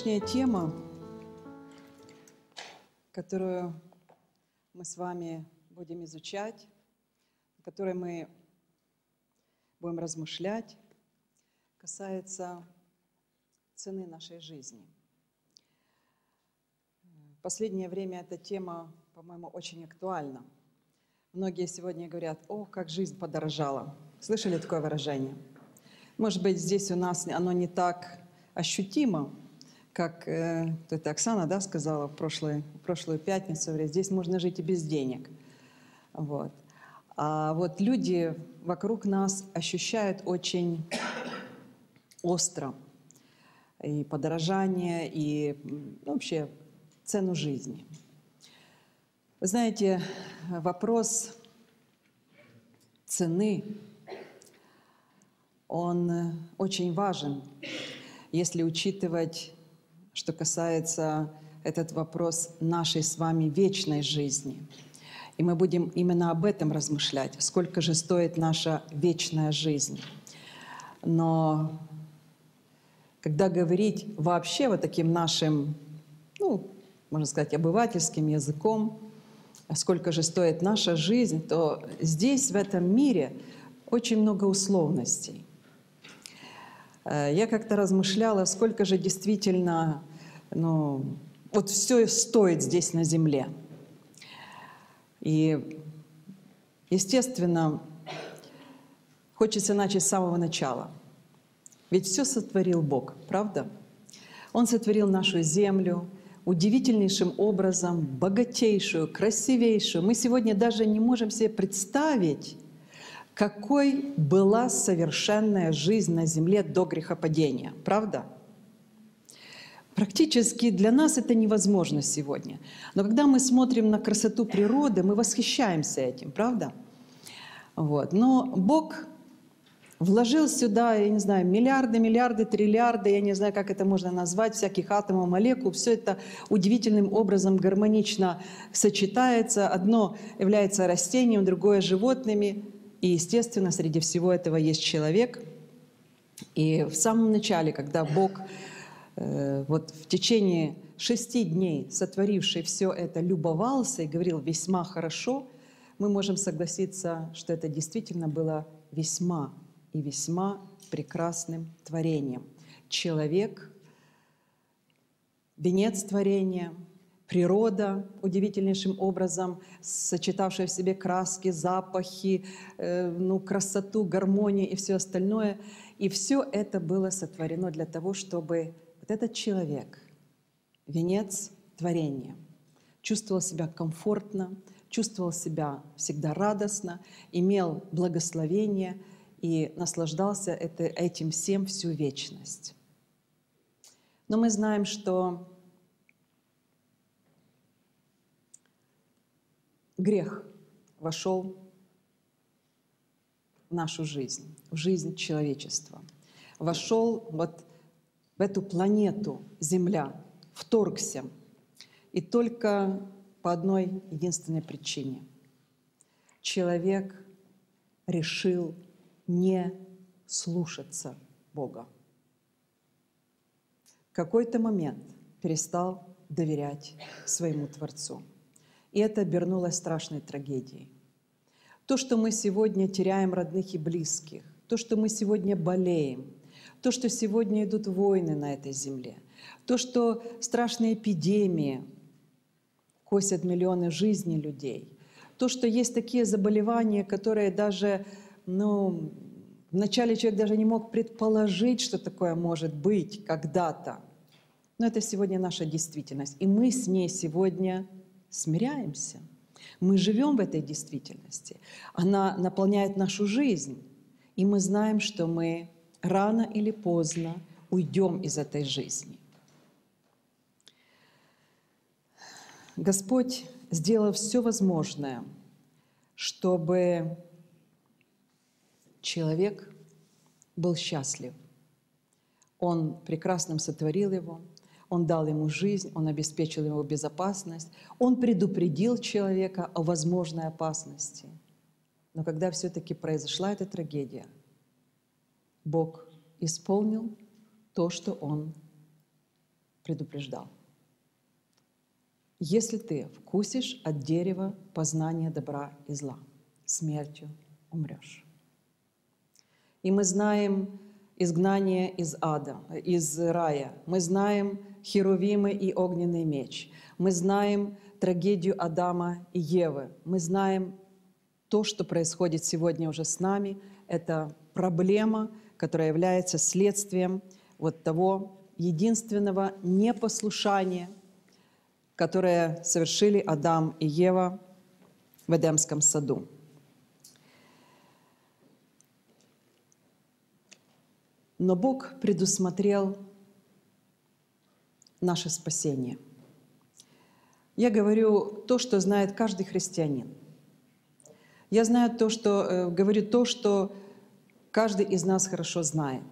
Сегодняшняя тема, которую мы с вами будем изучать, о которой мы будем размышлять, касается цены нашей жизни. В последнее время эта тема, по-моему, очень актуальна. Многие сегодня говорят, о, как жизнь подорожала. Слышали такое выражение? Может быть, здесь у нас оно не так ощутимо, как э, это Оксана да, сказала в прошлую, в прошлую пятницу, здесь можно жить и без денег. Вот. А вот люди вокруг нас ощущают очень остро и подорожание, и ну, вообще цену жизни. Вы знаете, вопрос цены, он очень важен, если учитывать что касается этот вопрос нашей с вами вечной жизни. И мы будем именно об этом размышлять. Сколько же стоит наша вечная жизнь? Но когда говорить вообще вот таким нашим, ну, можно сказать, обывательским языком, сколько же стоит наша жизнь, то здесь, в этом мире, очень много условностей. Э, я как-то размышляла, сколько же действительно, ну, вот все стоит здесь на земле. И, естественно, хочется начать с самого начала. Ведь все сотворил Бог, правда? Он сотворил нашу землю удивительнейшим образом, богатейшую, красивейшую. Мы сегодня даже не можем себе представить, какой была совершенная жизнь на земле до грехопадения. Правда? Практически для нас это невозможно сегодня. Но когда мы смотрим на красоту природы, мы восхищаемся этим, правда? Вот. Но Бог вложил сюда, я не знаю, миллиарды, миллиарды, триллиарды, я не знаю, как это можно назвать, всяких атомов, молекул. Все это удивительным образом гармонично сочетается. Одно является растением, другое – животными. И, естественно, среди всего этого есть человек. И в самом начале, когда Бог вот в течение шести дней, сотворивший все это, любовался и говорил весьма хорошо, мы можем согласиться, что это действительно было весьма и весьма прекрасным творением. Человек — венец творения — природа удивительнейшим образом, сочетавшая в себе краски, запахи, э, ну, красоту, гармонию и все остальное. И все это было сотворено для того, чтобы этот человек, венец творения, чувствовал себя комфортно, чувствовал себя всегда радостно, имел благословение и наслаждался этим всем всю вечность. Но мы знаем, что грех вошел в нашу жизнь, в жизнь человечества. Вошел вот в эту планету Земля, вторгся. И только по одной единственной причине. Человек решил не слушаться Бога. В какой-то момент перестал доверять своему Творцу. И это обернулось страшной трагедией. То, что мы сегодня теряем родных и близких, то, что мы сегодня болеем, то, что сегодня идут войны на этой земле, то, что страшные эпидемии косят миллионы жизней людей, то, что есть такие заболевания, которые даже, ну, вначале человек даже не мог предположить, что такое может быть когда-то. Но это сегодня наша действительность. И мы с ней сегодня смиряемся. Мы живем в этой действительности. Она наполняет нашу жизнь. И мы знаем, что мы рано или поздно уйдем из этой жизни. Господь сделал все возможное, чтобы человек был счастлив. Он прекрасным сотворил его, он дал ему жизнь, он обеспечил ему безопасность, он предупредил человека о возможной опасности. Но когда все-таки произошла эта трагедия, Бог исполнил то, что Он предупреждал. Если ты вкусишь от дерева познания добра и зла, смертью умрешь. И мы знаем изгнание из ада, из рая. Мы знаем Херувимы и огненный меч. Мы знаем трагедию Адама и Евы. Мы знаем то, что происходит сегодня уже с нами. Это проблема, которая является следствием вот того единственного непослушания, которое совершили Адам и Ева в Эдемском саду. Но Бог предусмотрел наше спасение. Я говорю то, что знает каждый христианин. Я знаю то, что, э, говорю то, что каждый из нас хорошо знает,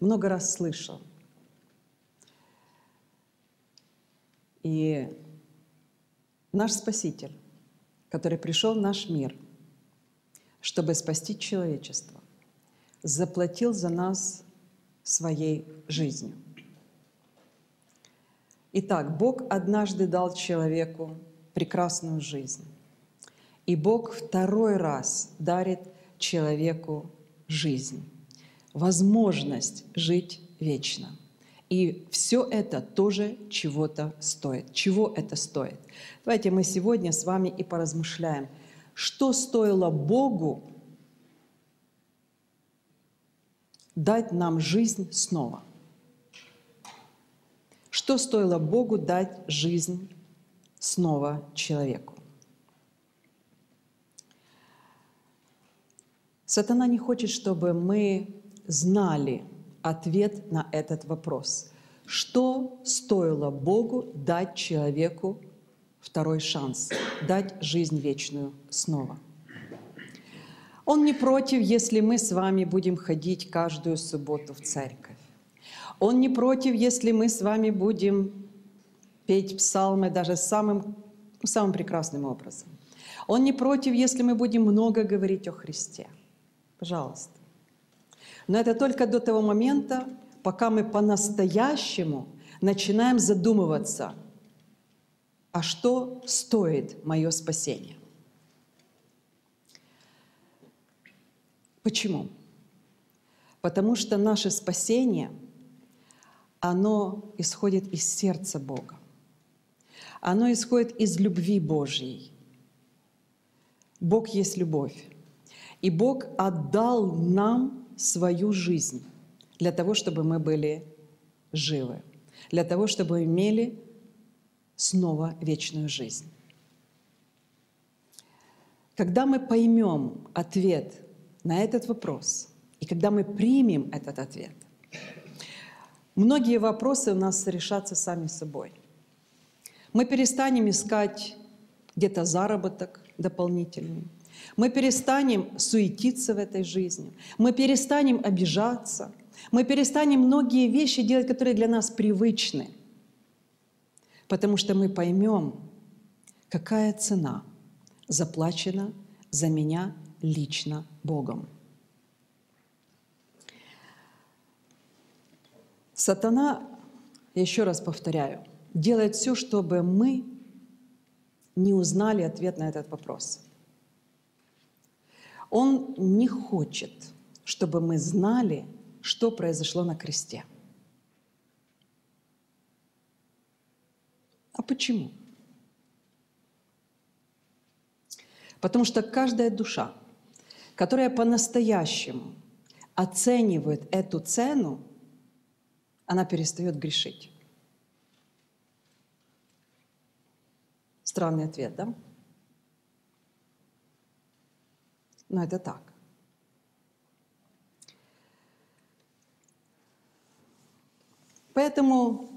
много раз слышал. И наш Спаситель, который пришел в наш мир, чтобы спасти человечество, заплатил за нас своей жизнью. Итак, Бог однажды дал человеку прекрасную жизнь. И Бог второй раз дарит человеку жизнь, возможность жить вечно. И все это тоже чего-то стоит. Чего это стоит? Давайте мы сегодня с вами и поразмышляем, что стоило Богу дать нам жизнь снова. Что стоило Богу дать жизнь снова человеку? Сатана не хочет, чтобы мы знали ответ на этот вопрос. Что стоило Богу дать человеку второй шанс, дать жизнь вечную снова? Он не против, если мы с вами будем ходить каждую субботу в церковь. Он не против, если мы с вами будем петь псалмы даже самым, самым прекрасным образом. Он не против, если мы будем много говорить о Христе. Пожалуйста. Но это только до того момента, пока мы по-настоящему начинаем задумываться, а что стоит мое спасение. Почему? Потому что наше спасение, оно исходит из сердца Бога. Оно исходит из любви Божьей. Бог есть любовь. И Бог отдал нам свою жизнь для того, чтобы мы были живы, для того, чтобы имели снова вечную жизнь. Когда мы поймем ответ на этот вопрос. И когда мы примем этот ответ, многие вопросы у нас решатся сами собой. Мы перестанем искать где-то заработок дополнительный. Мы перестанем суетиться в этой жизни. Мы перестанем обижаться. Мы перестанем многие вещи делать, которые для нас привычны. Потому что мы поймем, какая цена заплачена за меня лично Богом. Сатана, еще раз повторяю, делает все, чтобы мы не узнали ответ на этот вопрос. Он не хочет, чтобы мы знали, что произошло на кресте. А почему? Потому что каждая душа, которая по-настоящему оценивает эту цену, она перестает грешить. Странный ответ, да? Но это так. Поэтому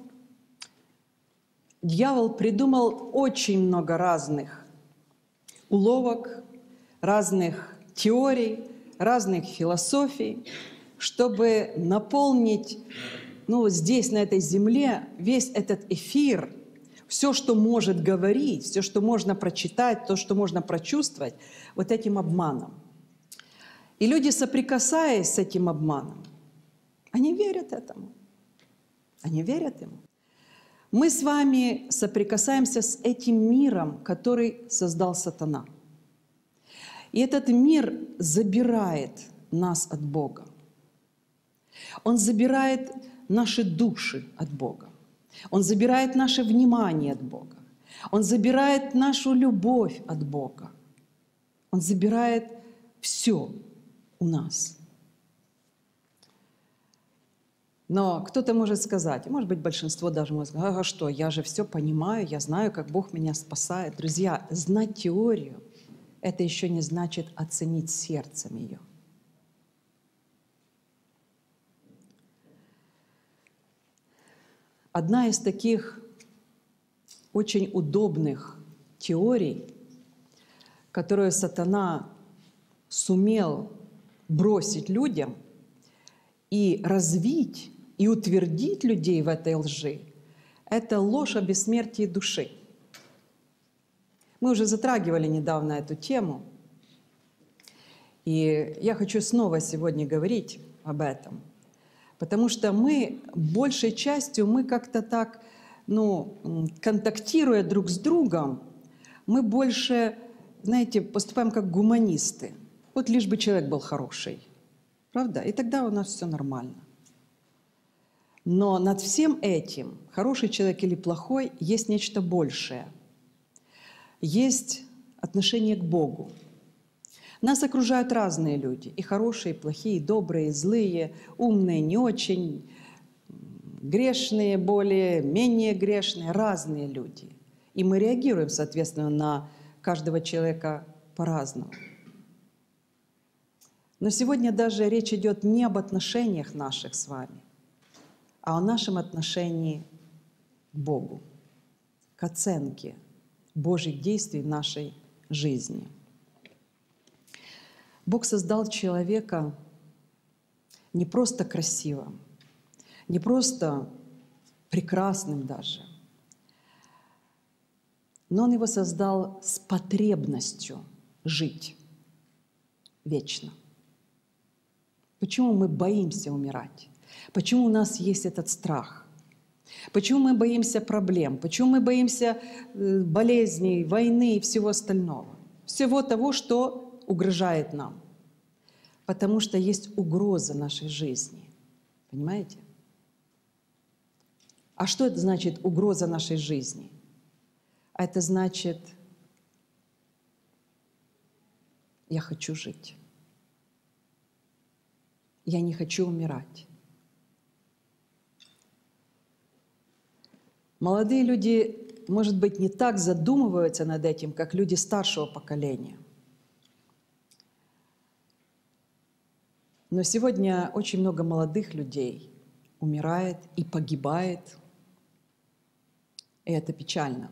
дьявол придумал очень много разных уловок, разных теорий, разных философий, чтобы наполнить ну, здесь, на этой земле, весь этот эфир, все, что может говорить, все, что можно прочитать, то, что можно прочувствовать, вот этим обманом. И люди, соприкасаясь с этим обманом, они верят этому. Они верят ему. мы с вами соприкасаемся с этим миром, который создал сатана. И этот мир забирает нас от Бога. Он забирает наши души от Бога. Он забирает наше внимание от Бога. Он забирает нашу любовь от Бога. Он забирает все у нас. Но кто-то может сказать, может быть, большинство даже может сказать, а что, я же все понимаю, я знаю, как Бог меня спасает. Друзья, знать теорию – это еще не значит оценить сердцем ее. Одна из таких очень удобных теорий, которую сатана сумел бросить людям и развить, и утвердить людей в этой лжи, это ложь о бессмертии души. Мы уже затрагивали недавно эту тему, и я хочу снова сегодня говорить об этом, потому что мы, большей частью, мы как-то так ну, контактируя друг с другом, мы больше, знаете, поступаем как гуманисты. Вот лишь бы человек был хороший. Правда? И тогда у нас все нормально. Но над всем этим, хороший человек или плохой, есть нечто большее. Есть отношение к Богу. Нас окружают разные люди. И хорошие, и плохие, и добрые, и злые, умные, не очень, грешные, более, менее грешные, разные люди. И мы реагируем, соответственно, на каждого человека по-разному. Но сегодня даже речь идет не об отношениях наших с вами, а о нашем отношении к Богу, к оценке Божьих действий в нашей жизни. Бог создал человека не просто красивым, не просто прекрасным даже, но Он его создал с потребностью жить вечно. Почему мы боимся умирать? Почему у нас есть этот страх? Почему мы боимся проблем? Почему мы боимся э, болезней, войны и всего остального? Всего того, что угрожает нам. Потому что есть угроза нашей жизни. Понимаете? А что это значит угроза нашей жизни? А это значит, я хочу жить. Я не хочу умирать. Молодые люди, может быть, не так задумываются над этим, как люди старшего поколения. Но сегодня очень много молодых людей умирает и погибает и это печально.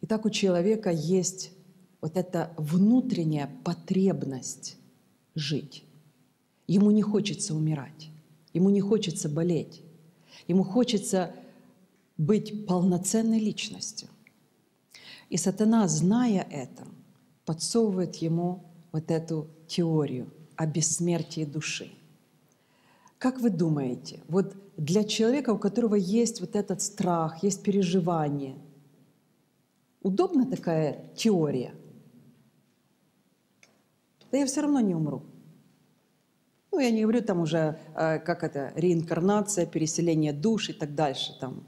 Итак, у человека есть вот эта внутренняя потребность жить. Ему не хочется умирать, ему не хочется болеть, ему хочется быть полноценной личностью. И сатана, зная это, подсовывает ему вот эту теорию о бессмертии души – как вы думаете, вот для человека, у которого есть вот этот страх, есть переживание, удобна такая теория? Да я все равно не умру. Ну, я не говорю там уже, э, как это, реинкарнация, переселение душ и так дальше. Там.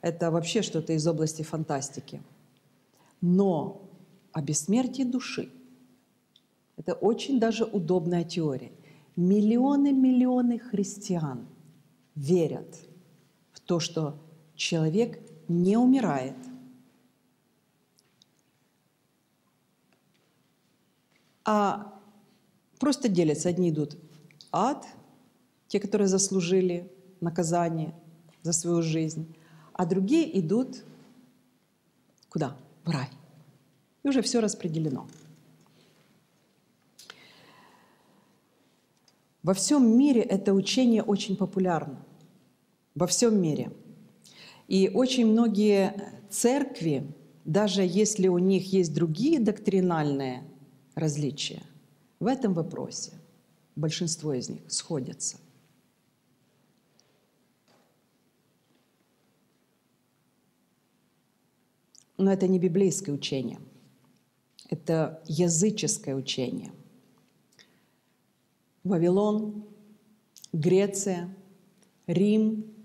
Это вообще что-то из области фантастики. Но о бессмертии души – это очень даже удобная теория миллионы-миллионы христиан верят в то, что человек не умирает. А просто делятся. Одни идут в ад, те, которые заслужили наказание за свою жизнь, а другие идут куда? В рай. И уже все распределено. Во всем мире это учение очень популярно. Во всем мире. И очень многие церкви, даже если у них есть другие доктринальные различия, в этом вопросе большинство из них сходятся. Но это не библейское учение. Это языческое учение – Вавилон, Греция, Рим –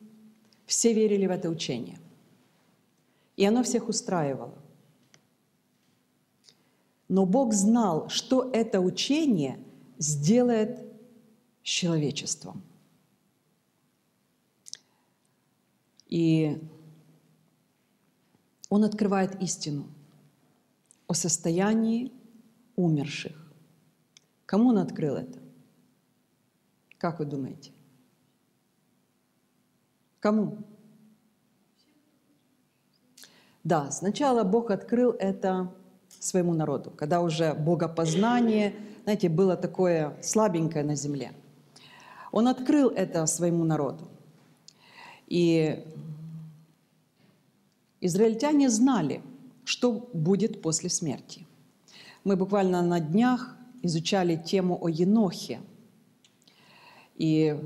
все верили в это учение. И оно всех устраивало. Но Бог знал, что это учение сделает с человечеством. И Он открывает истину о состоянии умерших. Кому Он открыл это? Как вы думаете? Кому? Да, сначала Бог открыл это своему народу, когда уже богопознание, знаете, было такое слабенькое на земле. Он открыл это своему народу. И израильтяне знали, что будет после смерти. Мы буквально на днях изучали тему о Енохе и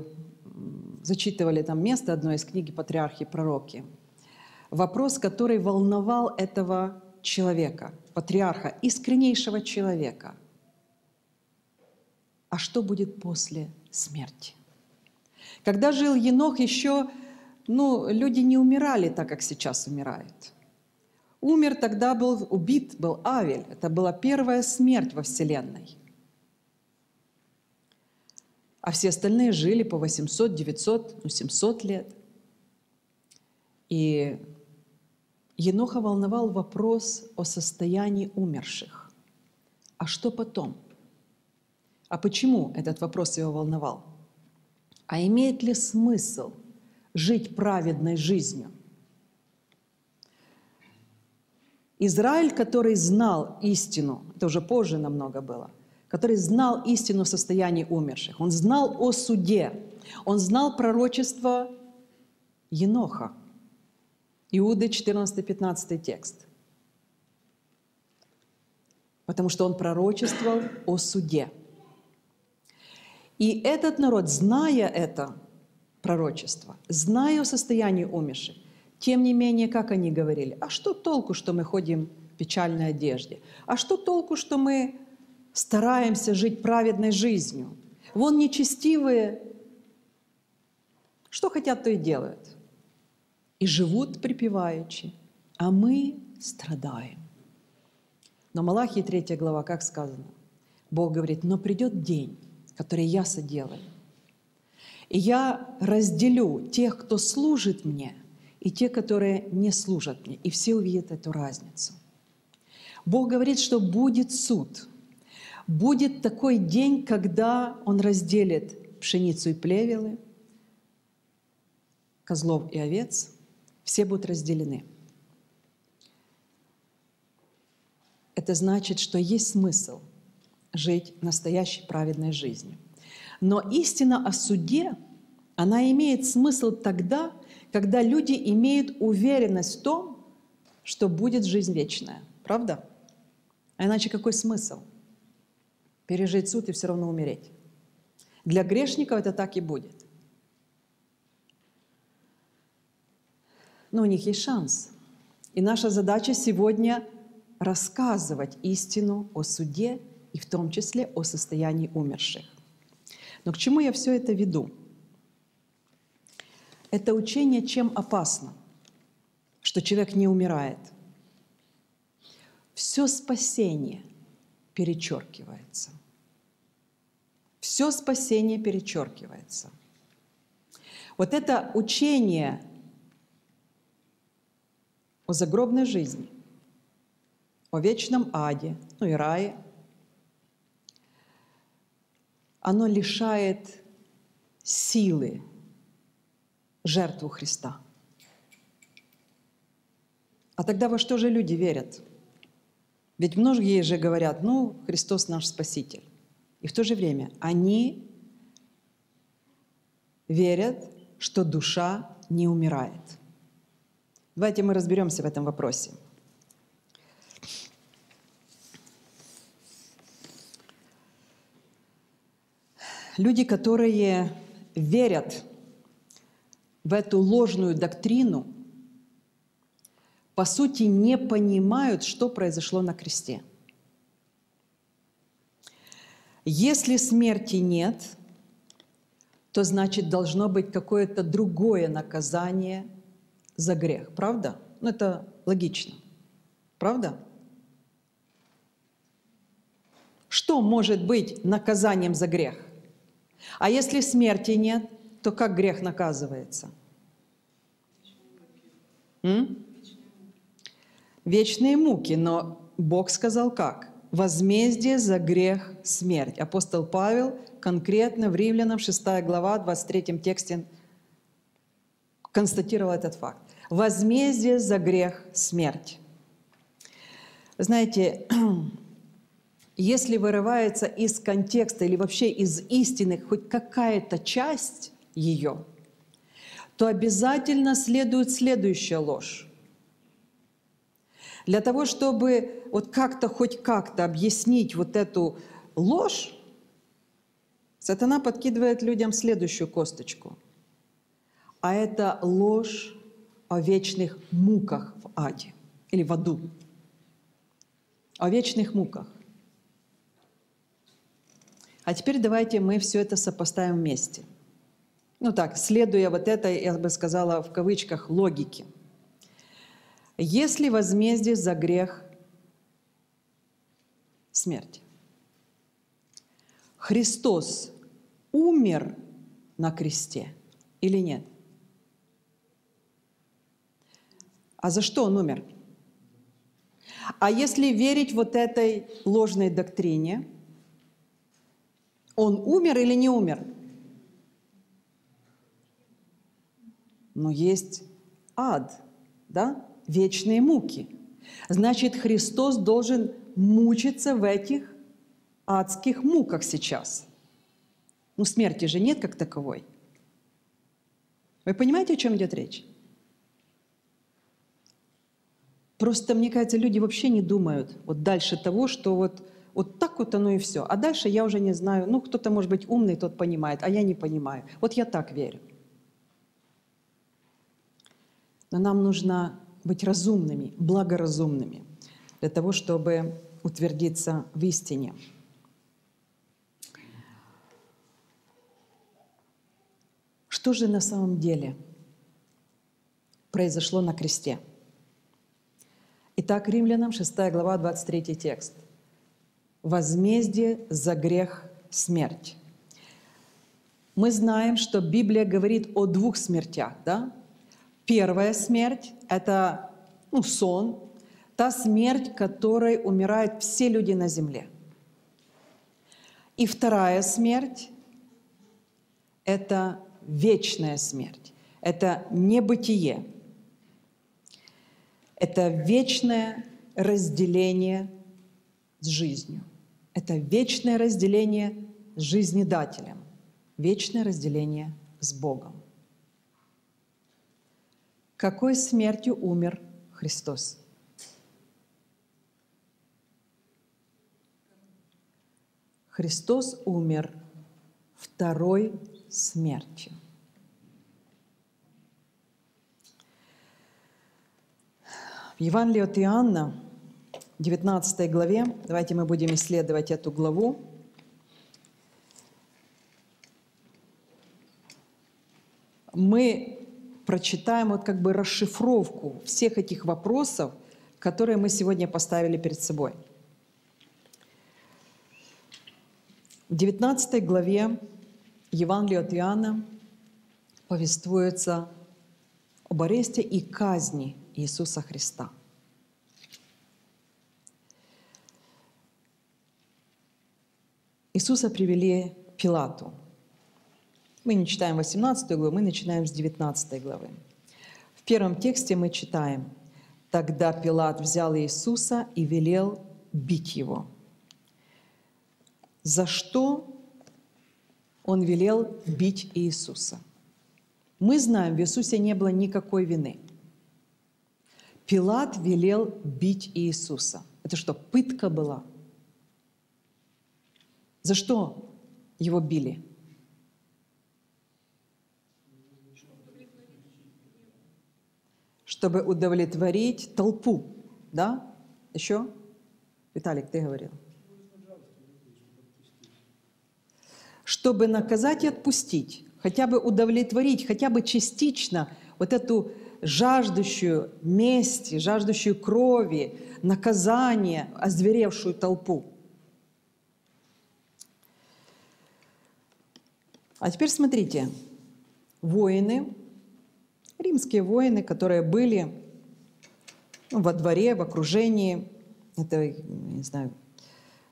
зачитывали там место одной из книги «Патриархи пророки». Вопрос, который волновал этого человека, патриарха, искреннейшего человека. А что будет после смерти? Когда жил Енох, еще ну, люди не умирали так, как сейчас умирают. Умер тогда был убит, был Авель. Это была первая смерть во Вселенной. А все остальные жили по 800, 900, ну 700 лет. И Еноха волновал вопрос о состоянии умерших. А что потом? А почему этот вопрос его волновал? А имеет ли смысл жить праведной жизнью? Израиль, который знал истину, это уже позже намного было, который знал истину в состоянии умерших, он знал о суде, он знал пророчество Еноха – Иуды 14-15 текст. Потому что он пророчествовал о суде. И этот народ, зная это пророчество, зная о состоянии умерших, тем не менее, как они говорили, а что толку, что мы ходим в печальной одежде? А что толку, что мы стараемся жить праведной жизнью? Вон нечестивые, что хотят, то и делают и живут припеваючи, а мы страдаем. Но Малахии 3 глава, как сказано, Бог говорит, но придет день, который я соделаю, и я разделю тех, кто служит мне, и те, которые не служат мне, и все увидят эту разницу. Бог говорит, что будет суд. Будет такой день, когда Он разделит пшеницу и плевелы, козлов и овец – все будут разделены. Это значит, что есть смысл жить настоящей праведной жизнью. Но истина о суде, она имеет смысл тогда, когда люди имеют уверенность в том, что будет жизнь вечная. Правда? А иначе какой смысл? Пережить суд и все равно умереть. Для грешников это так и будет. но у них есть шанс. И наша задача сегодня рассказывать истину о суде и в том числе о состоянии умерших. Но к чему я все это веду? Это учение чем опасно? Что человек не умирает. Все спасение перечеркивается. Все спасение перечеркивается. Вот это учение о загробной жизни, о вечном аде, ну и рае, оно лишает силы жертву Христа. А тогда во что же люди верят? Ведь многие же говорят, ну, Христос наш Спаситель. И в то же время они верят, что душа не умирает. Давайте мы разберемся в этом вопросе. Люди, которые верят в эту ложную доктрину, по сути, не понимают, что произошло на кресте. Если смерти нет, то значит должно быть какое-то другое наказание за грех. Правда? Ну, это логично. Правда? Что может быть наказанием за грех? А если смерти нет, то как грех наказывается? М? Вечные муки, но Бог сказал как? Возмездие за грех – смерть. Апостол Павел конкретно в Римлянам 6 глава, 23 тексте констатировал этот факт. Возмездие за грех – смерть. Знаете, если вырывается из контекста или вообще из истины хоть какая-то часть ее, то обязательно следует следующая ложь. Для того, чтобы вот как-то, хоть как-то объяснить вот эту ложь, сатана подкидывает людям следующую косточку. А это ложь о вечных муках в аде или в аду. О вечных муках. А теперь давайте мы все это сопоставим вместе. Ну так, следуя вот этой, я бы сказала, в кавычках, логике. Если возмездие за грех – смерть, Христос умер на кресте или нет? А за что Он умер? А если верить вот этой ложной доктрине – он умер или не умер? Но есть ад, да? Вечные муки. Значит, Христос должен мучиться в этих адских муках сейчас. Ну, смерти же нет как таковой. Вы понимаете, о чем идет речь? Просто, мне кажется, люди вообще не думают вот дальше того, что вот вот так вот оно и все. А дальше я уже не знаю. Ну, кто-то, может быть, умный, тот понимает, а я не понимаю. Вот я так верю. Но нам нужно быть разумными, благоразумными, для того, чтобы утвердиться в истине. Что же на самом деле произошло на кресте? Итак, Римлянам 6 глава, 23 текст – возмездие за грех – смерть. Мы знаем, что Библия говорит о двух смертях. Да? Первая смерть – это ну, сон, та смерть, которой умирают все люди на земле. И вторая смерть – это вечная смерть, это небытие, это вечное разделение с жизнью. Это вечное разделение с жизнедателем, вечное разделение с Богом. Какой смертью умер Христос? Христос умер второй смертью. В Евангелии от Иоанна 19 главе. Давайте мы будем исследовать эту главу. Мы прочитаем вот как бы расшифровку всех этих вопросов, которые мы сегодня поставили перед собой. В 19 главе Евангелия от Иоанна повествуется об аресте и казни Иисуса Христа – Иисуса привели Пилату. Мы не читаем 18 главу, мы начинаем с 19 главы. В первом тексте мы читаем, «Тогда Пилат взял Иисуса и велел бить его». За что он велел бить Иисуса? Мы знаем, в Иисусе не было никакой вины. Пилат велел бить Иисуса. Это что, пытка была – за что его били? Чтобы удовлетворить толпу. Да? Еще? Виталик, ты говорил. Чтобы наказать и отпустить, хотя бы удовлетворить, хотя бы частично вот эту жаждущую мести, жаждущую крови, наказания, озверевшую толпу. А теперь смотрите, воины, римские воины, которые были во дворе, в окружении этого, не знаю,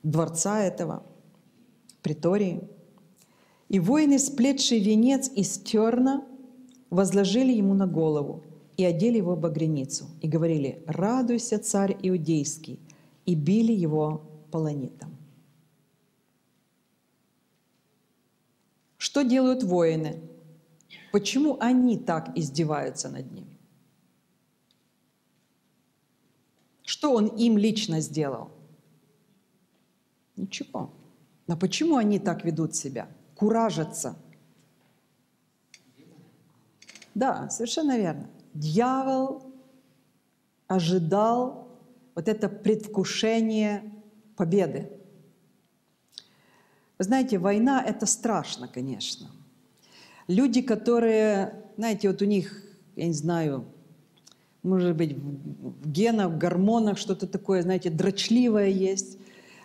дворца этого, притории. И воины, сплетшие венец из терна, возложили ему на голову и одели его багряницу, и говорили, «Радуйся, царь иудейский!» и били его полонитом. Что делают воины? Почему они так издеваются над ним? Что он им лично сделал? Ничего. Но почему они так ведут себя? Куражатся. Да, совершенно верно. Дьявол ожидал вот это предвкушение победы. Вы знаете, война – это страшно, конечно. Люди, которые, знаете, вот у них, я не знаю, может быть, в генах, в гормонах что-то такое, знаете, дрочливое есть.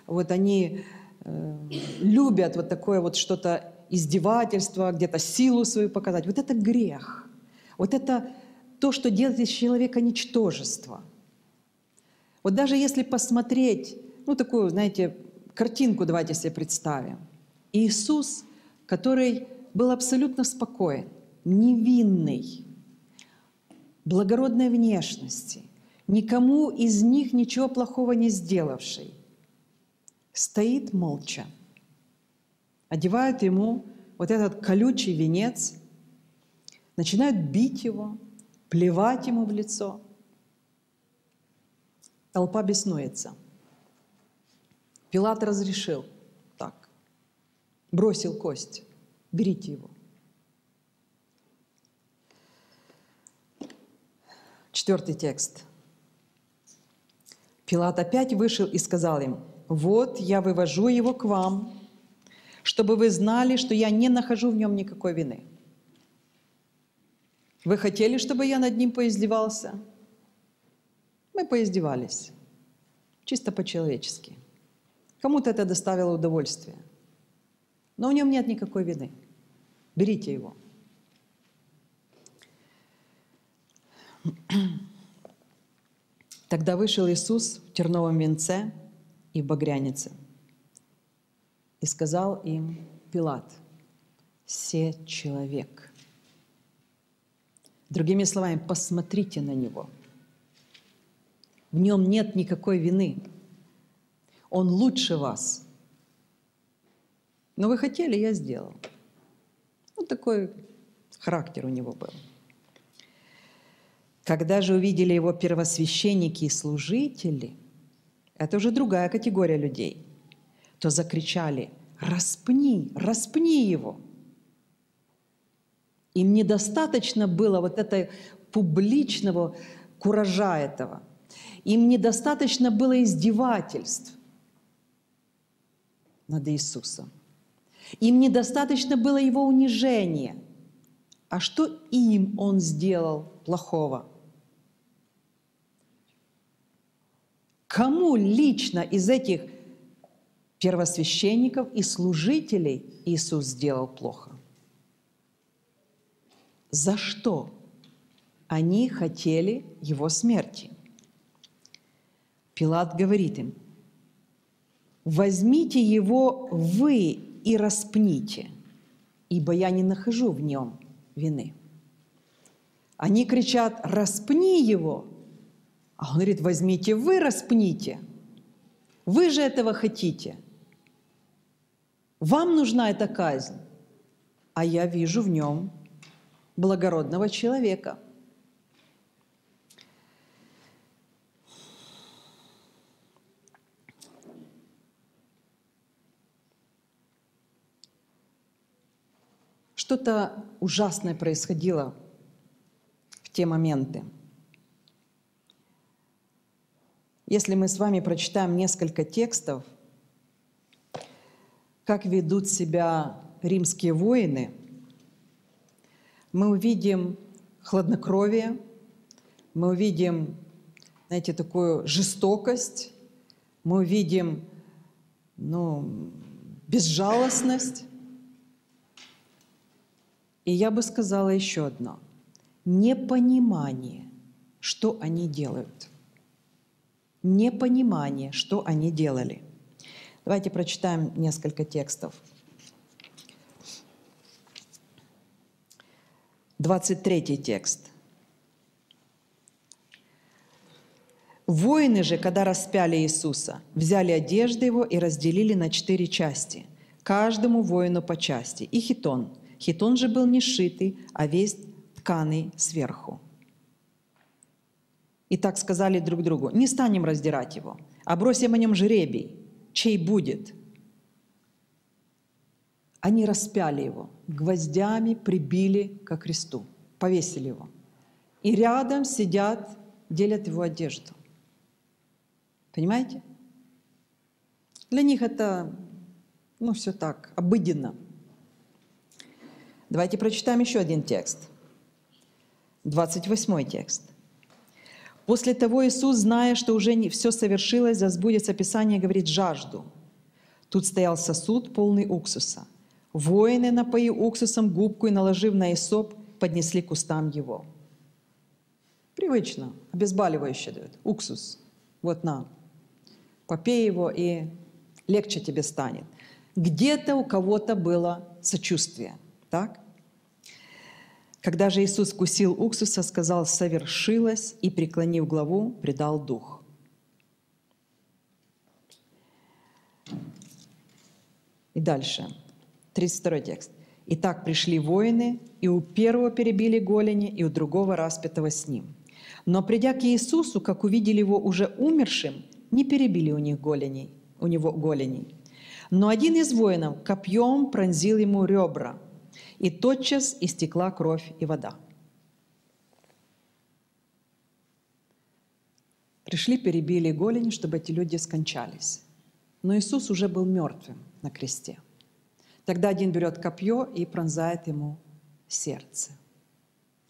Вот они э, любят вот такое вот что-то издевательство, где-то силу свою показать. Вот это грех. Вот это то, что делает из человека ничтожество. Вот даже если посмотреть, ну такую, знаете, картинку давайте себе представим. Иисус, который был абсолютно спокоен, невинный, благородной внешности, никому из них ничего плохого не сделавший, стоит молча. Одевают ему вот этот колючий венец, начинают бить его, плевать ему в лицо. Толпа беснуется – Пилат разрешил так. Бросил кость. Берите его. Четвертый текст. Пилат опять вышел и сказал им, «Вот я вывожу его к вам, чтобы вы знали, что я не нахожу в нем никакой вины. Вы хотели, чтобы я над ним поиздевался? Мы поиздевались, чисто по-человечески. Кому-то это доставило удовольствие. Но в нем нет никакой вины. Берите его. Тогда вышел Иисус в терновом венце и в багрянице и сказал им Пилат, «Се человек». Другими словами, посмотрите на него. В нем нет никакой вины. Он лучше вас. Но вы хотели, я сделал. Вот такой характер у него был. Когда же увидели его первосвященники и служители, это уже другая категория людей, то закричали, распни, распни его. Им недостаточно было вот этой публичного куража этого. Им недостаточно было издевательств над Иисусом. Им недостаточно было его унижения. А что им он сделал плохого? Кому лично из этих первосвященников и служителей Иисус сделал плохо? За что они хотели его смерти? Пилат говорит им, возьмите его вы и распните, ибо я не нахожу в нем вины. Они кричат, распни его, а он говорит, возьмите вы, распните. Вы же этого хотите. Вам нужна эта казнь, а я вижу в нем благородного человека – Что-то ужасное происходило в те моменты. Если мы с вами прочитаем несколько текстов, как ведут себя римские воины, мы увидим хладнокровие, мы увидим, знаете, такую жестокость, мы увидим ну, безжалостность. И я бы сказала еще одно. Непонимание, что они делают. Непонимание, что они делали. Давайте прочитаем несколько текстов. 23 текст. Воины же, когда распяли Иисуса, взяли одежды его и разделили на четыре части, каждому воину по части, и хитон. Хитон же был не шитый, а весь тканый сверху. И так сказали друг другу, не станем раздирать его, а бросим о нем жребий, чей будет. Они распяли его, гвоздями прибили ко кресту, повесили его. И рядом сидят, делят его одежду. Понимаете? Для них это, ну, все так, обыденно. Давайте прочитаем еще один текст. 28 текст. После того Иисус, зная, что уже не все совершилось, засбудется Писание, говорит, жажду. Тут стоял сосуд, полный уксуса. Воины, напоив уксусом губку и наложив на Исоп, поднесли к устам его. Привычно, обезболивающее дают. Уксус. Вот на, попей его, и легче тебе станет. Где-то у кого-то было сочувствие, так? Когда же Иисус вкусил уксуса, сказал «совершилось» и, преклонив главу, предал дух. И дальше, 32 текст. «Итак пришли воины, и у первого перебили голени, и у другого распятого с ним. Но придя к Иисусу, как увидели его уже умершим, не перебили у них голеней, у него голеней. Но один из воинов копьем пронзил ему ребра, и тотчас истекла кровь и вода. Пришли, перебили голень, чтобы эти люди скончались. Но Иисус уже был мертвым на кресте. Тогда один берет копье и пронзает ему сердце,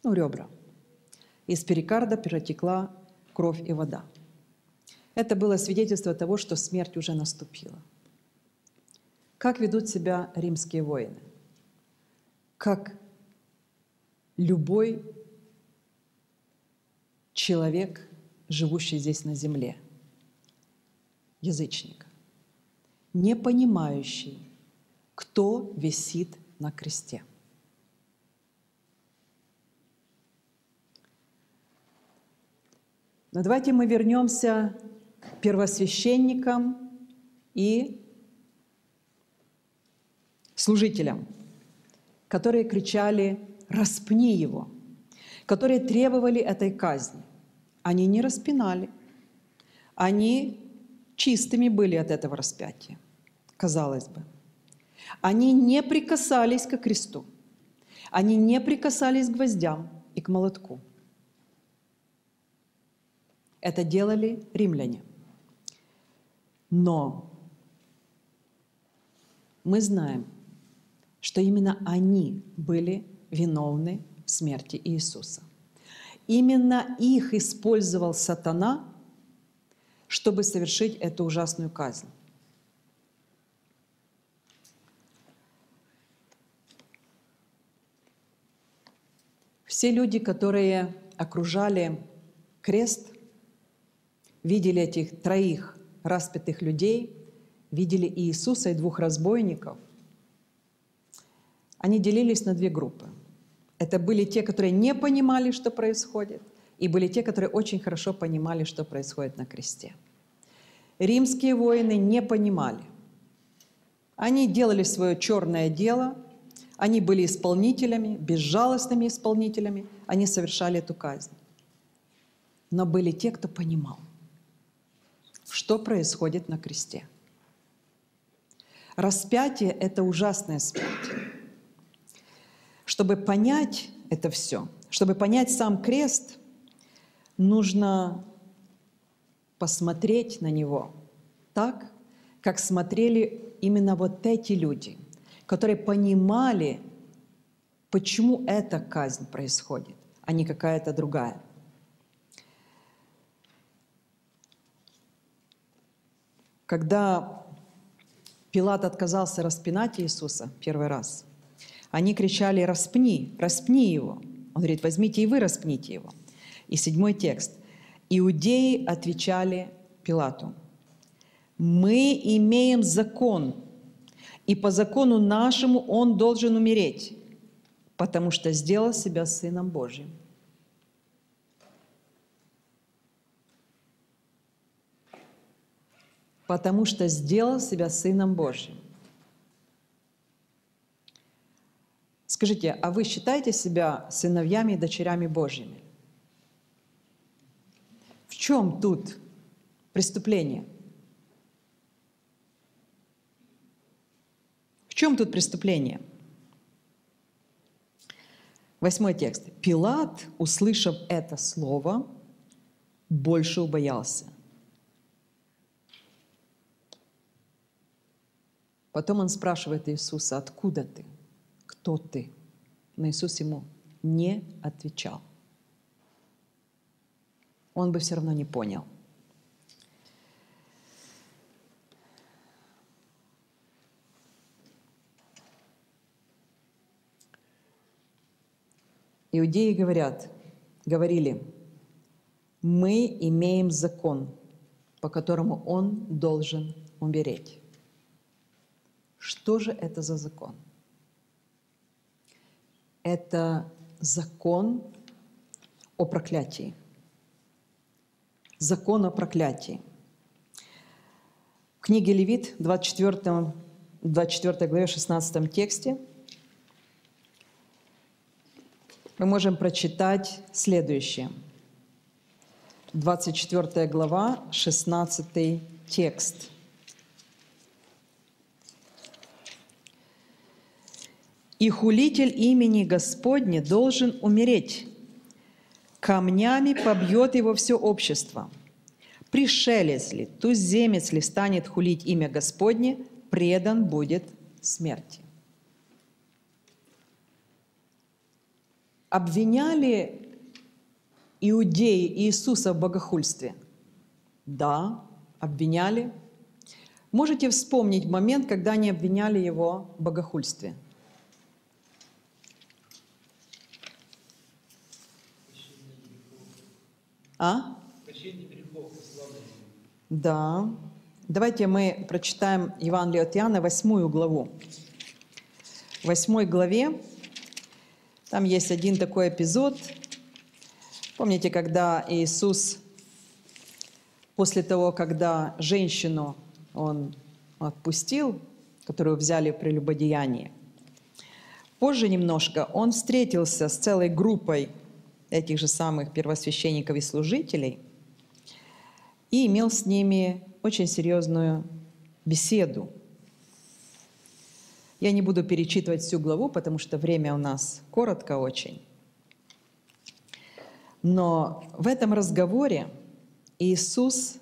ну, ребра. Из перикарда перетекла кровь и вода. Это было свидетельство того, что смерть уже наступила. Как ведут себя римские воины? Как любой человек, живущий здесь на земле, язычник, не понимающий, кто висит на кресте. Но давайте мы вернемся первосвященникам и служителям, которые кричали «распни его», которые требовали этой казни. Они не распинали, они чистыми были от этого распятия, казалось бы. Они не прикасались к кресту, они не прикасались к гвоздям и к молотку. Это делали римляне. Но мы знаем, что именно они были виновны в смерти Иисуса. Именно их использовал сатана, чтобы совершить эту ужасную казнь. Все люди, которые окружали крест, видели этих троих распятых людей, видели Иисуса и двух разбойников, они делились на две группы. Это были те, которые не понимали, что происходит, и были те, которые очень хорошо понимали, что происходит на кресте. Римские воины не понимали. Они делали свое черное дело, они были исполнителями, безжалостными исполнителями, они совершали эту казнь. Но были те, кто понимал что происходит на кресте. Распятие — это ужасная смерть. Чтобы понять это все, чтобы понять сам крест, нужно посмотреть на него так, как смотрели именно вот эти люди, которые понимали, почему эта казнь происходит, а не какая-то другая. Когда Пилат отказался распинать Иисуса первый раз, они кричали «распни, распни его». Он говорит «возьмите и вы распните его». И седьмой текст. Иудеи отвечали Пилату, «Мы имеем закон, и по закону нашему он должен умереть, потому что сделал себя Сыном Божьим». Потому что сделал себя Сыном Божьим. Скажите, а вы считаете себя сыновьями и дочерями Божьими? В чем тут преступление? В чем тут преступление? Восьмой текст. Пилат, услышав это слово, больше убоялся. Потом он спрашивает Иисуса, откуда ты? Кто ты? Но Иисус ему не отвечал. Он бы все равно не понял. Иудеи говорят, говорили, мы имеем закон, по которому он должен умереть. Что же это за закон? Это закон о проклятии. Закон о проклятии. В книге Левит, 24, 24 главе, 16 тексте, мы можем прочитать следующее. 24 глава, 16 текст – и хулитель имени Господне должен умереть. Камнями побьет его все общество. Пришелец ли, туземец ли станет хулить имя Господне, предан будет смерти. Обвиняли иудеи Иисуса в богохульстве? Да, обвиняли. Можете вспомнить момент, когда они обвиняли его в богохульстве – А? Да. Давайте мы прочитаем Евангелие от Иоанна, восьмую главу. В восьмой главе там есть один такой эпизод. Помните, когда Иисус после того, когда женщину он отпустил, которую взяли в прелюбодеянии, позже немножко он встретился с целой группой этих же самых первосвященников и служителей и имел с ними очень серьезную беседу. Я не буду перечитывать всю главу, потому что время у нас коротко очень. Но в этом разговоре Иисус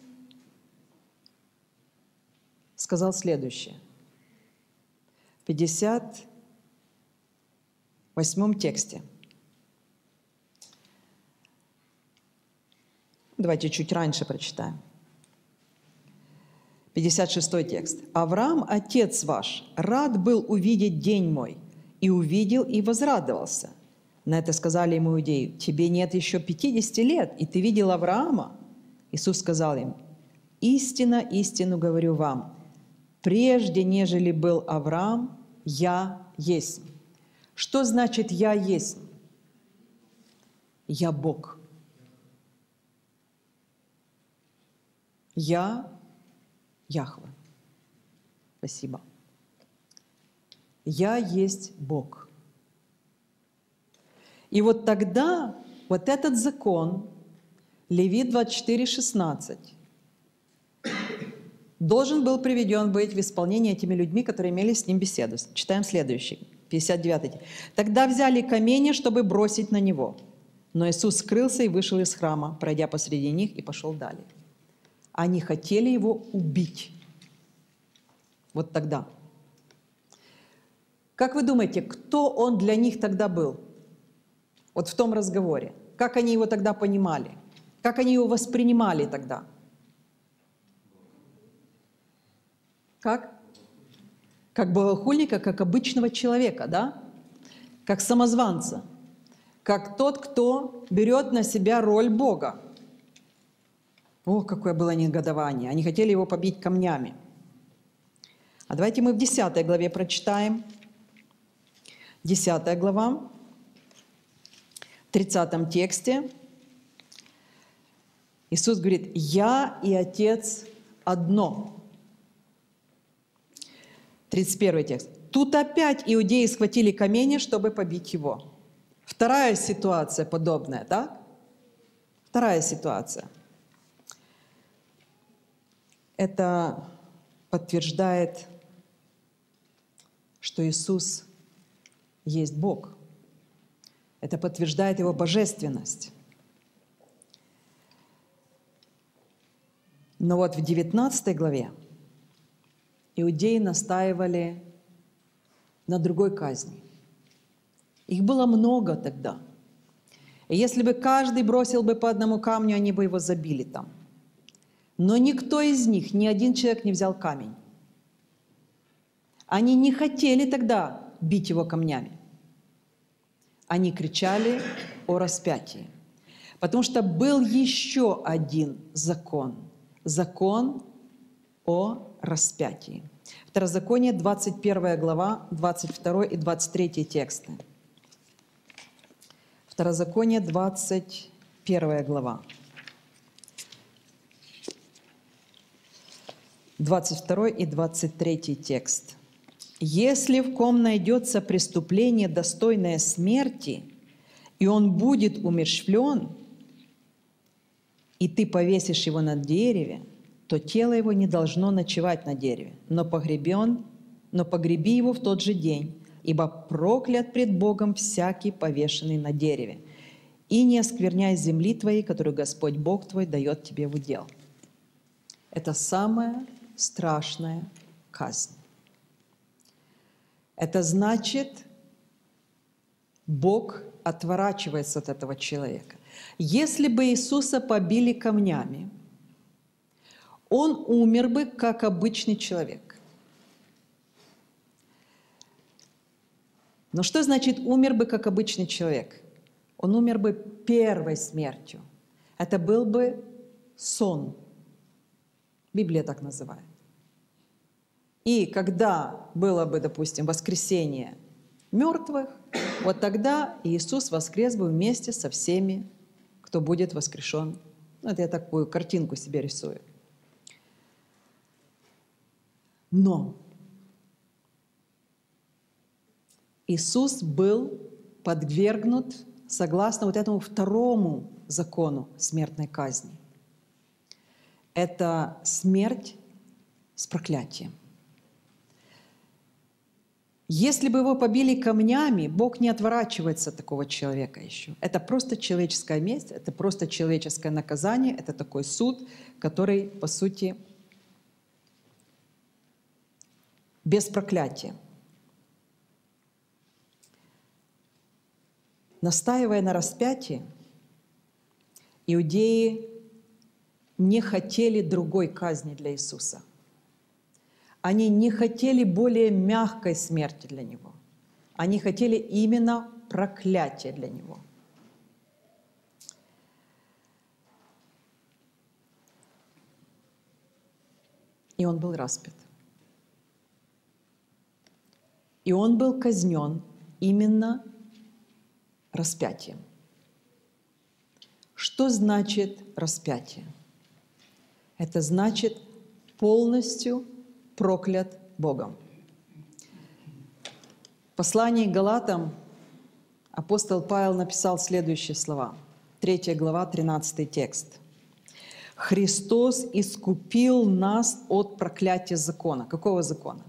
сказал следующее. В 58 тексте – Давайте чуть раньше прочитаем. 56 текст. «Авраам, отец ваш, рад был увидеть день мой, и увидел, и возрадовался». На это сказали ему иудеи, «Тебе нет еще 50 лет, и ты видел Авраама?» Иисус сказал им, «Истина, истину говорю вам, прежде, нежели был Авраам, я есть». Что значит «я есть»? Я Бог – Я Яхве. Спасибо. Я есть Бог. И вот тогда вот этот закон, Левит 24:16, должен был приведен быть в исполнение этими людьми, которые имели с ним беседу. Читаем следующий, 59. «Тогда взяли камни, чтобы бросить на него. Но Иисус скрылся и вышел из храма, пройдя посреди них, и пошел далее». Они хотели его убить. Вот тогда. Как вы думаете, кто он для них тогда был? Вот в том разговоре. Как они его тогда понимали? Как они его воспринимали тогда? Как? Как богохульника, как обычного человека, да? Как самозванца. Как тот, кто берет на себя роль Бога. О, какое было негодование. Они хотели его побить камнями. А давайте мы в 10 главе прочитаем. 10 глава, 30 тексте. Иисус говорит, «Я и Отец одно». 31 текст. Тут опять иудеи схватили камни, чтобы побить его. Вторая ситуация подобная, так? Вторая ситуация. Это подтверждает, что Иисус есть Бог. Это подтверждает Его божественность. Но вот в 19 главе иудеи настаивали на другой казни. Их было много тогда. И если бы каждый бросил бы по одному камню, они бы его забили там. Но никто из них, ни один человек не взял камень. Они не хотели тогда бить его камнями. Они кричали о распятии. Потому что был еще один закон. Закон о распятии. Второзаконие, 21 глава, 22 и 23 тексты. Второзаконие, 21 глава. 22 и 23 текст. «Если в ком найдется преступление, достойное смерти, и он будет умерщвлен, и ты повесишь его на дереве, то тело его не должно ночевать на дереве, но погребен, но погреби его в тот же день, ибо проклят пред Богом всякий повешенный на дереве. И не оскверняй земли твоей, которую Господь Бог твой дает тебе в удел. Это самая страшная казнь. Это значит, Бог отворачивается от этого человека. Если бы Иисуса побили камнями, он умер бы как обычный человек. Но что значит умер бы как обычный человек? Он умер бы первой смертью. Это был бы сон. Библия так называет. И когда было бы, допустим, воскресение мертвых, вот тогда Иисус воскрес бы вместе со всеми, кто будет воскрешен. Ну, это я такую картинку себе рисую. Но Иисус был подвергнут, согласно вот этому второму закону смертной казни. Это смерть с проклятием. Если бы его побили камнями, Бог не отворачивается от такого человека еще. Это просто человеческая месть, это просто человеческое наказание, это такой суд, который, по сути, без проклятия. Настаивая на распятии, иудеи не хотели другой казни для Иисуса. Они не хотели более мягкой смерти для Него. Они хотели именно проклятия для Него. И Он был распят. И он был казнен именно распятием. Что значит распятие? Это значит полностью проклят Богом. В послании к Галатам апостол Павел написал следующие слова. 3 глава, 13 текст. «Христос искупил нас от проклятия закона». Какого закона?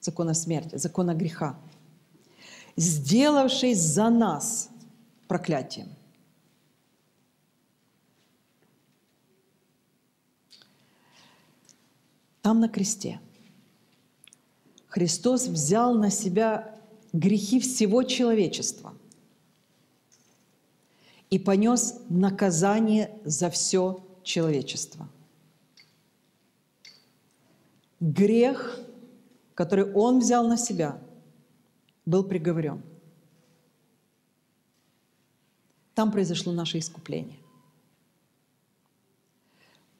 закона смерти, закона греха, сделавший за нас проклятием. Там на кресте Христос взял на себя грехи всего человечества и понес наказание за все человечество. Грех, который Он взял на себя, был приговорен. Там произошло наше искупление.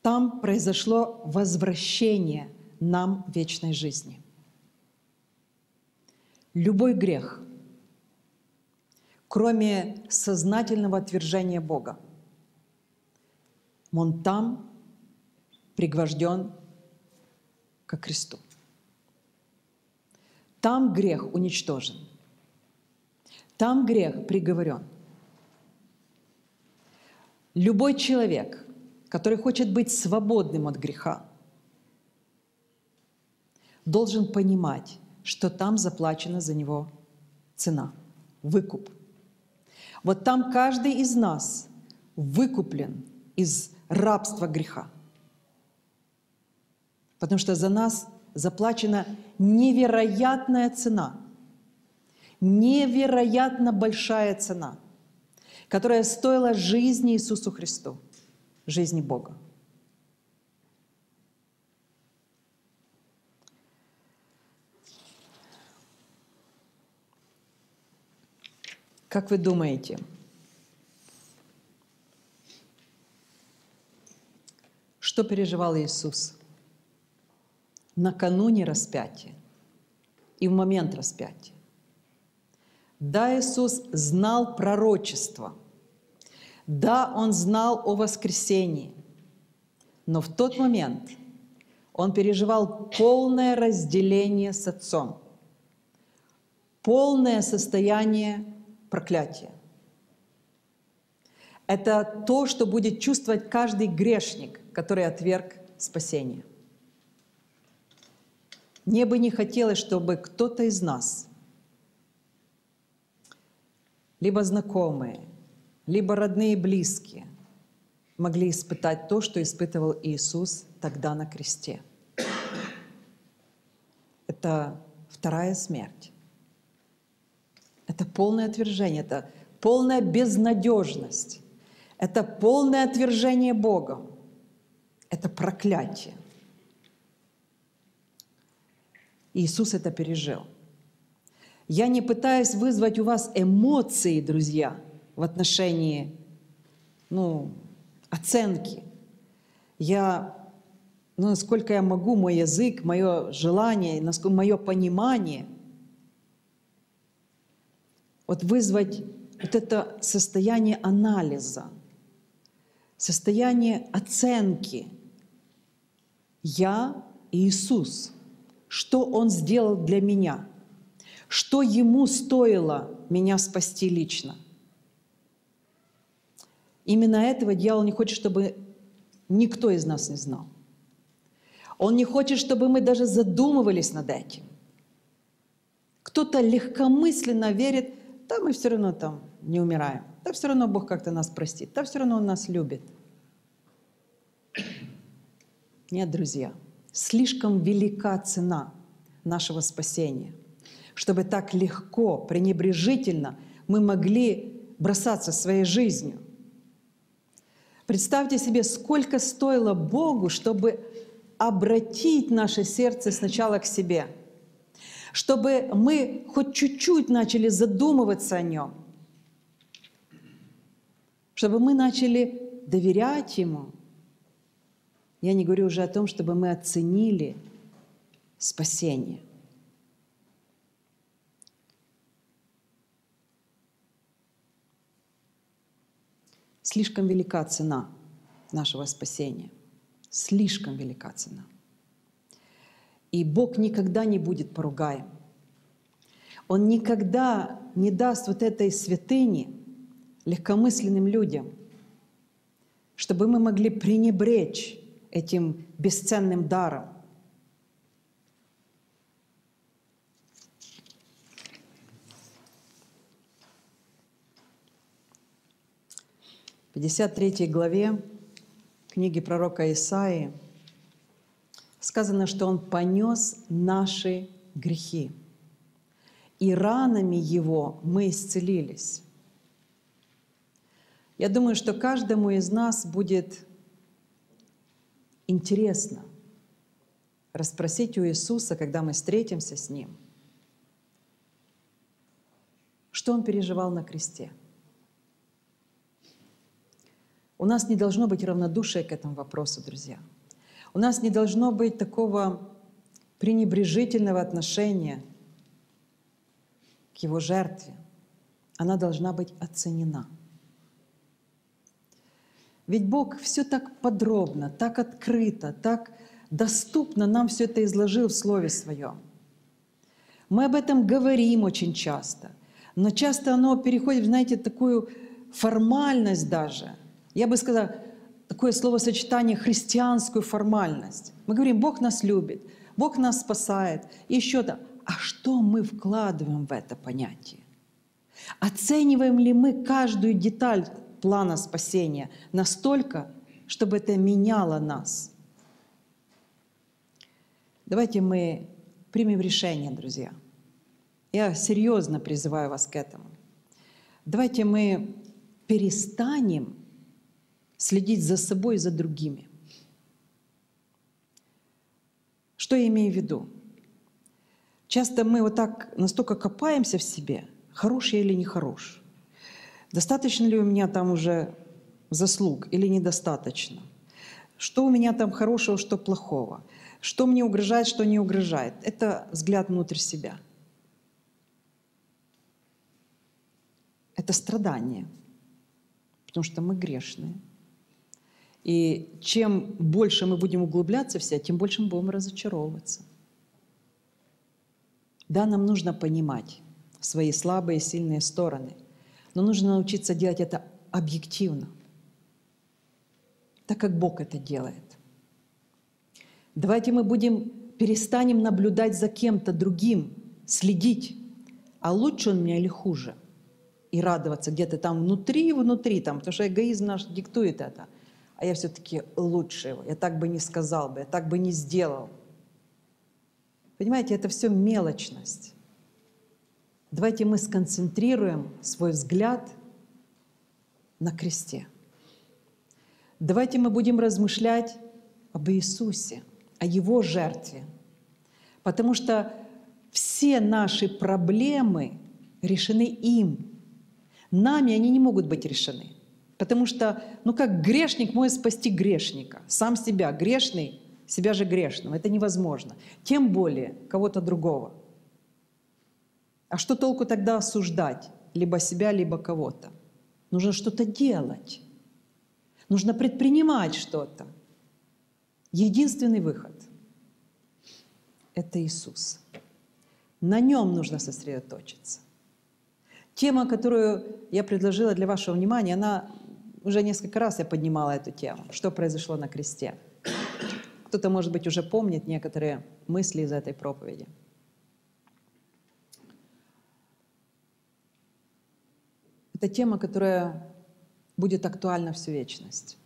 Там произошло возвращение нам вечной жизни. Любой грех, кроме сознательного отвержения Бога, он там пригвожден ко кресту. Там грех уничтожен. Там грех приговорен. Любой человек, который хочет быть свободным от греха, должен понимать, что там заплачена за него цена, выкуп. Вот там каждый из нас выкуплен из рабства греха. Потому что за нас заплачена невероятная цена, невероятно большая цена, которая стоила жизни Иисусу Христу – жизни Бога. Как вы думаете, что переживал Иисус накануне распятия и в момент распятия? Да, Иисус знал пророчество – да, он знал о воскресении, но в тот момент он переживал полное разделение с Отцом, полное состояние проклятия. Это то, что будет чувствовать каждый грешник, который отверг спасение. Мне бы не хотелось, чтобы кто-то из нас, либо знакомые, либо родные и близкие могли испытать то, что испытывал Иисус тогда на кресте. Это вторая смерть. Это полное отвержение, это полная безнадежность, это полное отвержение Богом, это проклятие. Иисус это пережил. Я не пытаюсь вызвать у вас эмоции, друзья – в отношении ну, оценки. Я, ну, насколько я могу, мой язык, мое желание, насколько мое понимание, вот вызвать вот это состояние анализа, состояние оценки. Я Иисус. Что Он сделал для меня? Что Ему стоило меня спасти лично? Именно этого дьявол не хочет, чтобы никто из нас не знал. Он не хочет, чтобы мы даже задумывались над этим. Кто-то легкомысленно верит, да мы все равно там не умираем, да все равно Бог как-то нас простит, да все равно Он нас любит. Нет, друзья, слишком велика цена нашего спасения, чтобы так легко, пренебрежительно мы могли бросаться своей жизнью – Представьте себе, сколько стоило Богу, чтобы обратить наше сердце сначала к себе, чтобы мы хоть чуть-чуть начали задумываться о Нем, чтобы мы начали доверять Ему. Я не говорю уже о том, чтобы мы оценили спасение – Слишком велика цена нашего спасения. Слишком велика цена. И Бог никогда не будет поругаем. Он никогда не даст вот этой святыни легкомысленным людям, чтобы мы могли пренебречь этим бесценным даром. 53 главе книги пророка Исаии сказано, что Он понес наши грехи. И ранами Его мы исцелились. Я думаю, что каждому из нас будет интересно расспросить у Иисуса, когда мы встретимся с Ним, что Он переживал на кресте. У нас не должно быть равнодушия к этому вопросу, друзья. У нас не должно быть такого пренебрежительного отношения к Его жертве. Она должна быть оценена. Ведь Бог все так подробно, так открыто, так доступно нам все это изложил в Слове Своем. Мы об этом говорим очень часто, но часто оно переходит, знаете, такую формальность даже. Я бы сказала, такое словосочетание христианскую формальность. Мы говорим, Бог нас любит, Бог нас спасает, и еще то. А что мы вкладываем в это понятие? Оцениваем ли мы каждую деталь плана спасения настолько, чтобы это меняло нас – Давайте мы примем решение, друзья. Я серьезно призываю вас к этому. Давайте мы перестанем следить за собой и за другими. Что я имею в виду? Часто мы вот так настолько копаемся в себе, хорош я или не хорош. Достаточно ли у меня там уже заслуг или недостаточно? Что у меня там хорошего, что плохого? Что мне угрожает, что не угрожает. Это взгляд внутрь себя. Это страдание, потому что мы грешные. И чем больше мы будем углубляться в себя, тем больше мы будем разочаровываться. Да, нам нужно понимать свои слабые и сильные стороны, но нужно научиться делать это объективно, так как Бог это делает. Давайте мы будем, перестанем наблюдать за кем-то другим, следить, а лучше он меня или хуже, и радоваться где-то там внутри, внутри, там, потому что эгоизм наш диктует это. А я все-таки лучше его, я так бы не сказал бы, я так бы не сделал. Понимаете, это все мелочность. Давайте мы сконцентрируем свой взгляд на кресте. Давайте мы будем размышлять об Иисусе – о Его жертве. Потому что все наши проблемы решены им. Нами они не могут быть решены. Потому что, ну как грешник может спасти грешника? Сам себя грешный, себя же грешным. Это невозможно. Тем более кого-то другого. А что толку тогда осуждать? Либо себя, либо кого-то. Нужно что-то делать. Нужно предпринимать что-то. Единственный выход – это Иисус. На нем нужно сосредоточиться. Тема, которую я предложила для вашего внимания, она уже несколько раз я поднимала эту тему. Что произошло на кресте? Кто-то, может быть, уже помнит некоторые мысли из этой проповеди. Это тема, которая будет актуальна всю вечность.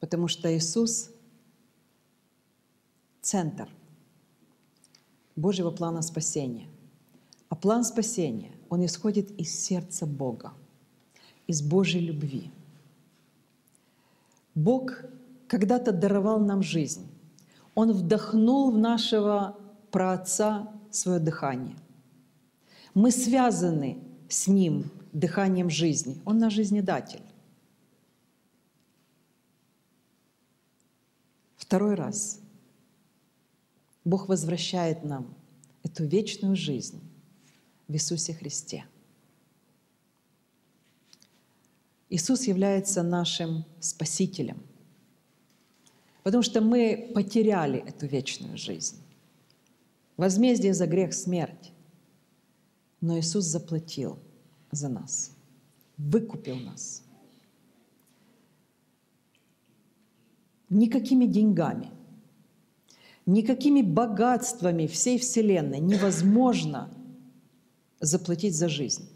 Потому что Иисус — центр Божьего плана спасения. А план спасения, он исходит из сердца Бога, из Божьей любви. Бог когда-то даровал нам жизнь. Он вдохнул в нашего праотца свое дыхание. Мы связаны с Ним дыханием жизни. Он наш жизнедатель. Второй раз Бог возвращает нам эту вечную жизнь в Иисусе Христе. Иисус является нашим Спасителем, потому что мы потеряли эту вечную жизнь. Возмездие за грех — смерть. Но Иисус заплатил за нас, выкупил нас — никакими деньгами, никакими богатствами всей Вселенной невозможно заплатить за жизнь.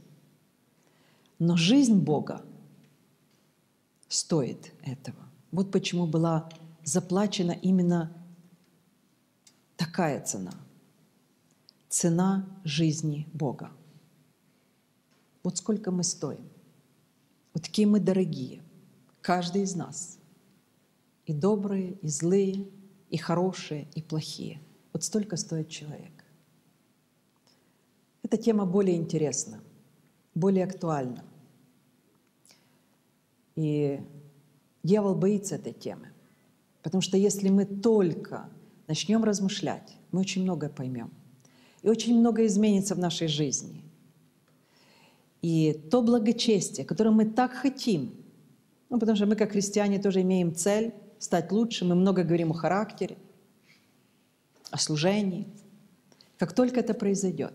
Но жизнь Бога стоит этого. Вот почему была заплачена именно такая цена. Цена жизни Бога. Вот сколько мы стоим. Вот какие мы дорогие. Каждый из нас. И добрые, и злые, и хорошие, и плохие. Вот столько стоит человек. Эта тема более интересна, более актуальна. И дьявол боится этой темы. Потому что если мы только начнем размышлять, мы очень многое поймем. И очень многое изменится в нашей жизни. И то благочестие, которое мы так хотим, ну, потому что мы, как христиане, тоже имеем цель стать лучше, мы много говорим о характере, о служении. Как только это произойдет,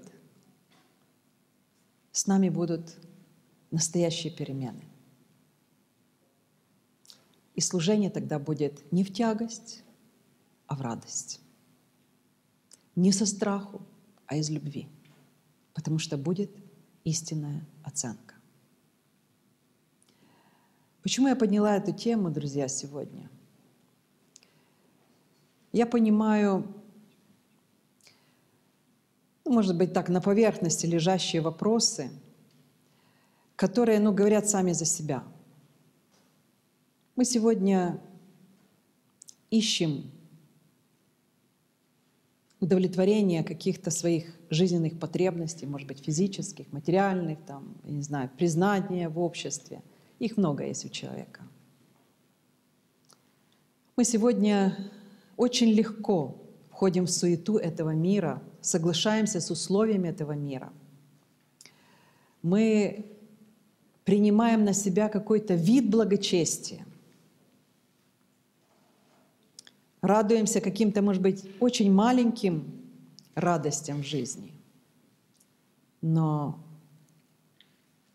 с нами будут настоящие перемены. И служение тогда будет не в тягость, а в радость. Не со страху, а из любви. Потому что будет истинная оценка. Почему я подняла эту тему, друзья, сегодня? Я понимаю, ну, может быть, так, на поверхности лежащие вопросы, которые, ну, говорят сами за себя – мы сегодня ищем удовлетворение каких-то своих жизненных потребностей, может быть, физических, материальных, там, я не знаю, признания в обществе. Их много есть у человека. Мы сегодня очень легко входим в суету этого мира, соглашаемся с условиями этого мира. Мы принимаем на себя какой-то вид благочестия. Радуемся каким-то, может быть, очень маленьким радостям в жизни. Но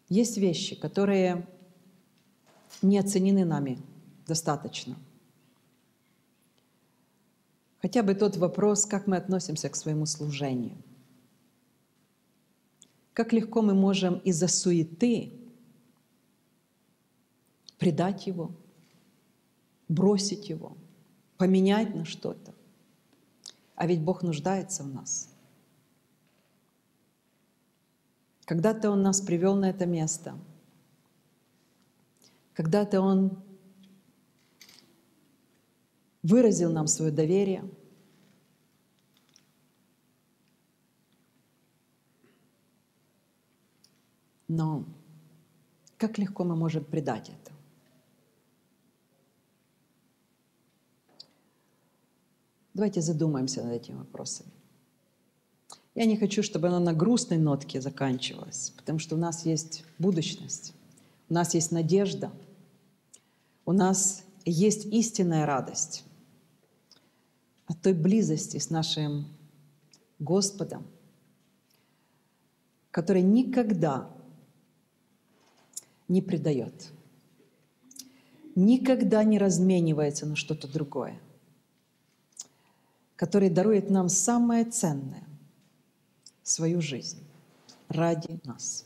есть вещи, которые не оценены нами достаточно. Хотя бы тот вопрос, как мы относимся к своему служению. Как легко мы можем из-за суеты предать его, бросить его – поменять на что-то. А ведь Бог нуждается в нас. Когда-то Он нас привел на это место. Когда-то Он выразил нам свое доверие. Но как легко мы можем предать это? Давайте задумаемся над этими вопросами. Я не хочу, чтобы оно на грустной нотке заканчивалось, потому что у нас есть будущность, у нас есть надежда, у нас есть истинная радость от той близости с нашим Господом, который никогда не предает, никогда не разменивается на что-то другое который дарует нам самое ценное — свою жизнь ради нас,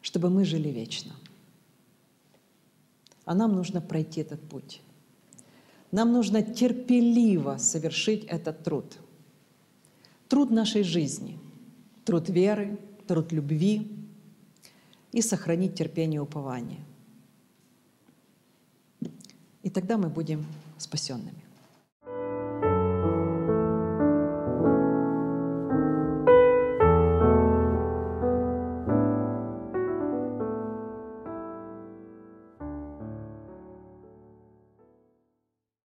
чтобы мы жили вечно. А нам нужно пройти этот путь. Нам нужно терпеливо совершить этот труд. Труд нашей жизни, труд веры, труд любви и сохранить терпение и упование. И тогда мы будем спасенными.